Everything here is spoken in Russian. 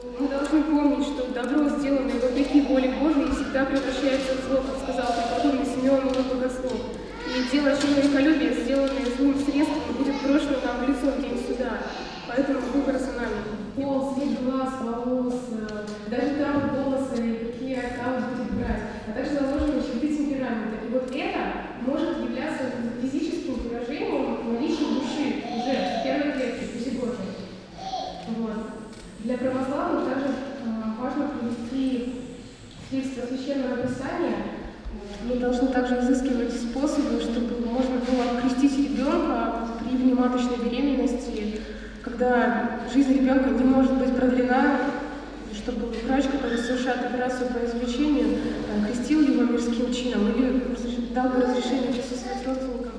Мы должны помнить, что добро, сделанное вопреки воле Божьей, всегда превращается в зло, как сказал преподобный Симеон Богослов. И дело человеколюбия, сделанное злым средством, Для православных также э, важно привести свидетельство священного писания. Мы должны также изыскивать способы, чтобы можно было крестить ребенка при внематочной беременности, когда жизнь ребенка не может быть продлена, чтобы врач, который совершает операцию по извлечению, э, крестил его мирским чином или дал бы разрешение присутствовать родственникам